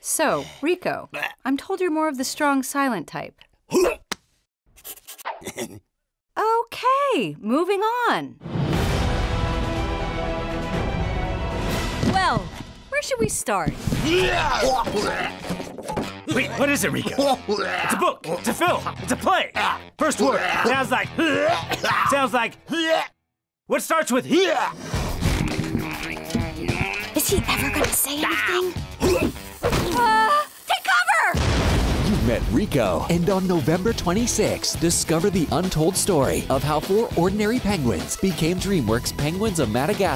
So, Rico, I'm told you're more of the strong silent type. Okay, moving on. Well, where should we start? Wait, what is it, Rico? It's a book. It's a film. It's a play. First word sounds like. Sounds like. What starts with? Is he ever gonna say anything? Met Rico. And on November 26, discover the untold story of how four ordinary penguins became DreamWorks Penguins of Madagascar.